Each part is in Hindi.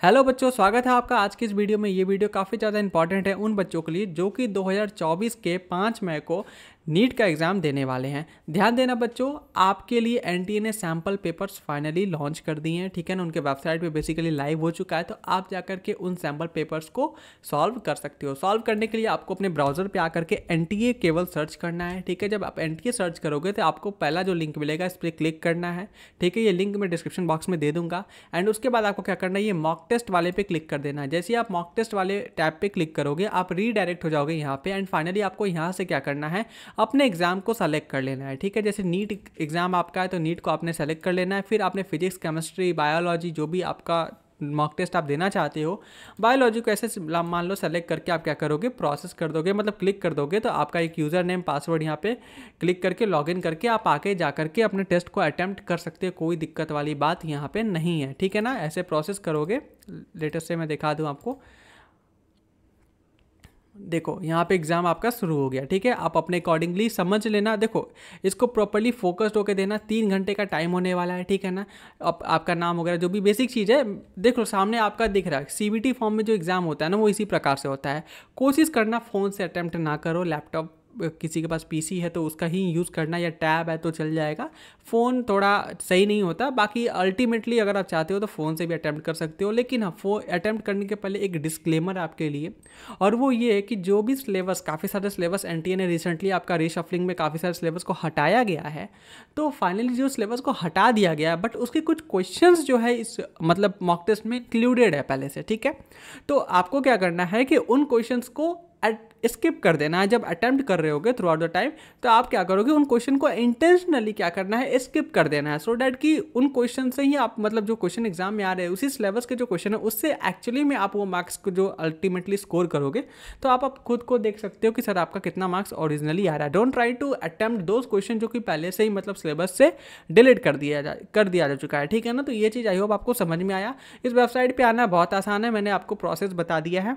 हेलो बच्चों, स्वागत है आपका आज की इस वीडियो में। ये वीडियो काफ़ी ज़्यादा इंपॉर्टेंट है उन बच्चों के लिए जो कि 2024 के 5 मई को नीट का एग्ज़ाम देने वाले हैं। ध्यान देना बच्चों, आपके लिए NTA ने सैंपल पेपर्स फाइनली लॉन्च कर दिए हैं, ठीक है ना? उनके वेबसाइट पे बेसिकली लाइव हो चुका है तो आप जाकर के उन सैंपल पेपर्स को सॉल्व कर सकते हो। सॉल्व करने के लिए आपको अपने ब्राउज़र पे आकर के NTA केवल सर्च करना है, ठीक है? जब आप एन सर्च करोगे तो आपको पहला जो लिंक मिलेगा, इस पर क्लिक करना है, ठीक है? ये लिंक मैं डिस्क्रिप्शन बॉक्स में दे दूँगा। एंड उसके बाद आपको क्या करना है, ये मॉक टेस्ट वाले पे क्लिक कर देना है। जैसे आप मॉक टेस्ट वाले टैब पे क्लिक करोगे, आप रीडायरेक्ट हो जाओगे यहाँ पे। एंड फाइनली आपको यहाँ से क्या करना है अपने एग्ज़ाम को सेलेक्ट कर लेना है, ठीक है? जैसे नीट एग्ज़ाम आपका है तो नीट को आपने सेलेक्ट कर लेना है। फिर आपने फिजिक्स केमिस्ट्री बायोलॉजी जो भी आपका मॉक टेस्ट आप देना चाहते हो बायोलॉजी को ऐसे मान लो सेलेक्ट करके आप क्या करोगे? प्रोसेस कर दोगे मतलब क्लिक कर दोगे तो आपका एक यूज़र नेम पासवर्ड यहाँ पे क्लिक करके लॉगिन करके आप आके जा करके अपने टेस्ट को अटैम्प्ट कर सकते हो, कोई दिक्कत वाली बात यहाँ पे नहीं है, ठीक है ना? ऐसे प्रोसेस करोगे लेटेस्ट से मैं दिखा दूँ आपको। देखो यहाँ पे एग्ज़ाम आपका शुरू हो गया ठीक है? आप अपने अकॉर्डिंगली समझ लेना। देखो इसको प्रॉपरली फोकस्ड होकर देना तीन घंटे का टाइम होने वाला है ठीक है ना? आप, आपका नाम वगैरह जो भी बेसिक चीज़ है देख लो सामने आपका दिख रहा है। सीबीटी फॉर्म में जो एग्ज़ाम होता है ना वो इसी प्रकार से होता है। कोशिश करना फ़ोन से अटैम्प्ट ना करो लैपटॉप किसी के पास पीसी है तो उसका ही यूज़ करना या टैब है तो चल जाएगा। फ़ोन थोड़ा सही नहीं होता, बाकी अल्टीमेटली अगर आप चाहते हो तो फ़ोन से भी अटैम्प्ट कर सकते हो, लेकिन हाँ फो अटैम्प्ट करने के पहले एक डिस्क्लेमर आपके लिए, और वो ये है कि जो भी सिलेबस काफ़ी सारे सिलेबस एन ने रिसेंटली आपका रीशफलिंग में काफ़ी सारे सिलेबस को हटाया गया है तो फाइनली जो सिलेबस को हटा दिया गया बट उसके कुछ क्वेश्चन जो है इस मतलब मॉक टेस्ट में इंक्लूडेड है पहले से, ठीक है? तो आपको क्या करना है कि उन क्वेश्चन को स्किप कर देना है। जब अटेम्प्ट कर रहे होगे थ्रू आउट द टाइम तो आप क्या करोगे? उन क्वेश्चन को इंटेंशनली क्या करना है? स्किप कर देना है। सो so डैट कि उन क्वेश्चन से ही आप मतलब जो क्वेश्चन एग्ज़ाम में आ रहे हैं, उसी सिलेबस के जो क्वेश्चन है, उससे एक्चुअली में आप वो मार्क्स को जो अल्टीमेटली स्कोर करोगे तो आप आप खुद को देख सकते हो कि सर आपका कितना मार्क्स ओरिजिनली आ रहा है। Don't try to attempt those question जो कि पहले से ही मतलब सिलेबस से डिलीट कर दिया जा, कर दिया जा चुका है। ठीक है ना? तो ये चीज़ आई होप आपको समझ में आया। इस वेबसाइट पर आना बहुत आसान है। मैंने आपको प्रोसेस बता दिया है।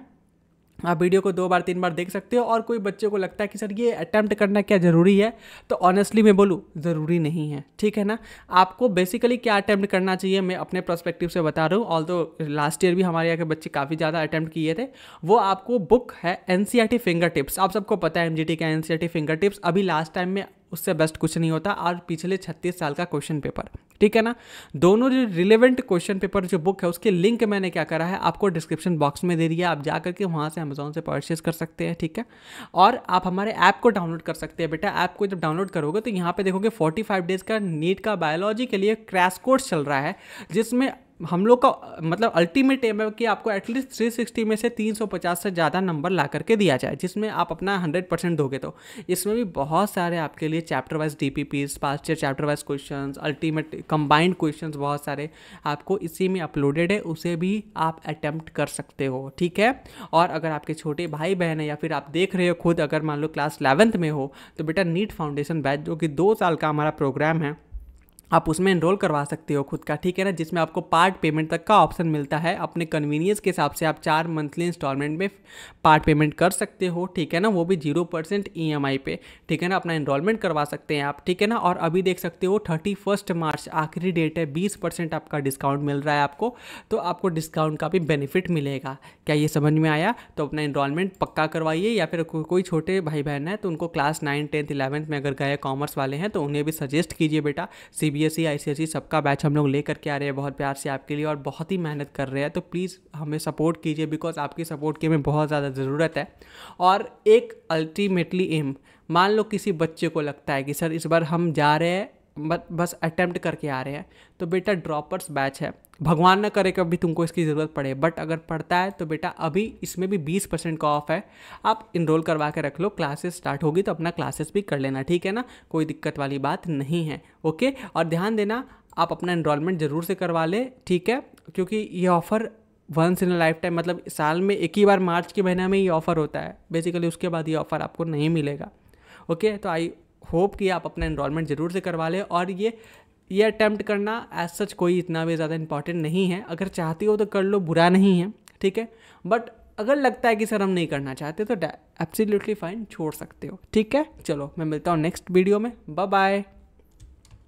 आप वीडियो को दो बार, तीन बार देख सकते हो और कोई बच्चे को लगता है कि सर ये अटैम्प्ट करना क्या ज़रूरी है? तो ऑनेस्टली मैं बोलूँ, ज़रूरी नहीं है, ठीक है ना? आपको बेसिकली क्या अटैम्प्ट करना चाहिए, मैं अपने प्रोस्पेक्टिव से बता रहा हूँ। ऑल तो लास्ट ईयर भी हमारे यहाँ के बच्चे काफ़ी ज़्यादा अटैम्प्ट किए थे, वो आपको बुक है एन फिंगर टिप्स आप सबको पता है एम का एन फिंगर टिप्स अभी लास्ट टाइम में उससे बेस्ट कुछ नहीं होता और पिछले छत्तीस साल का क्वेश्चन पेपर ठीक है ना? दोनों जो रिलेवेंट क्वेश्चन पेपर जो बुक है, उसके लिंक मैंने क्या करा है, आपको डिस्क्रिप्शन बॉक्स में दे दिया आप जा करके वहाँ से अमेजोन से परचेज कर सकते हैं, ठीक है? और आप हमारे ऐप को डाउनलोड कर सकते हैं, बेटा। ऐप को जब डाउनलोड करोगे तो यहाँ पे देखोगे फोर्टी डेज़ का नीट का बायोलॉजी के लिए क्रैश कोर्स चल रहा है, जिसमें हम लोग का मतलब अल्टीमेट एम है कि आपको एटलीस्ट 360 में से 350 से ज़्यादा नंबर ला करके दिया जाए, जिसमें आप अपना 100 परसेंट दोगे तो। इसमें भी बहुत सारे आपके लिए chapter wise D P Ps past year chapter wise question ultimate combined question बहुत सारे आपको इसी में अपलोडेड है, उसे भी आप अटैम्प्ट कर सकते हो, ठीक है? और अगर आपके छोटे भाई बहन है या फिर आप देख रहे हो खुद, अगर मान लो क्लास इलेवेंथ में हो तो बेटा नीट फाउंडेशन बैच, जो कि दो साल का हमारा प्रोग्राम है आप उसमें इनरोल करवा सकते हो खुद का, ठीक है ना? जिसमें आपको पार्ट पेमेंट तक का ऑप्शन मिलता है। अपने कन्वीनियंस के हिसाब से आप चार मंथली इंस्टॉलमेंट में पार्ट पेमेंट कर सकते हो, ठीक है ना? वो भी ज़ीरो परसेंट ईएमआई पे, ठीक है ना? अपना इनरोलमेंट करवा सकते हैं आप, ठीक है ना? और अभी देख सकते हो थर्टी फ़र्स्ट मार्च आखिरी डेट है, बीस परसेंट आपका डिस्काउंट मिल रहा है आपको तो आपको डिस्काउंट का भी बेनिफिट मिलेगा। क्या ये समझ में आया? तो अपना इनरोलमेंट पक्का करवाइए या फिर कोई छोटे भाई बहन है तो उनको क्लास नाइन टेंथ इलेवंथ में अगर गए कॉमर्स वाले हैं तो उन्हें भी सजेस्ट कीजिए बेटा सी बी एस सी सबका बैच हम लोग लेकर के आ रहे हैं बहुत प्यार से आपके लिए और बहुत ही मेहनत कर रहे हैं। तो प्लीज़ हमें सपोर्ट कीजिए बिकॉज़ आपकी सपोर्ट की हमें बहुत ज़्यादा ज़रूरत है। और एक अल्टीमेटली एम मान लो किसी बच्चे को लगता है कि, सर, इस बार हम जा रहे हैं बस अटैम्प्ट करके आ रहे हैं। तो बेटा ड्रॉपर्स बैच है। भगवान ना करे कभी तुमको इसकी ज़रूरत पड़े बट अगर पड़ता है तो बेटा अभी इसमें भी बीस परसेंट का ऑफ़ है। आप इनरोल करवा के रख लो क्लासेस स्टार्ट होगी तो अपना क्लासेस भी कर लेना, ठीक है ना? कोई दिक्कत वाली बात नहीं है ओके और ध्यान देना, आप अपना इनरोलमेंट ज़रूर से करवा लें, ठीक है? क्योंकि ये offer once in a lifetime मतलब साल में एक ही बार मार्च के महीने में ये ऑफ़र होता है। बेसिकली उसके बाद ये ऑफ़र आपको नहीं मिलेगा ओके तो आई होप कि आप अपना इनरोलमेंट ज़रूर से करवा लें और ये ये अटैम्प्ट करना एज सच कोई इतना भी ज़्यादा इंपॉर्टेंट नहीं है। अगर चाहती हो तो कर लो, बुरा नहीं है, ठीक है? बट अगर लगता है कि सर हम नहीं करना चाहते तो एब्सोल्युटली फाइन छोड़ सकते हो, ठीक है? चलो, मैं मिलता हूँ नेक्स्ट वीडियो में। Bye bye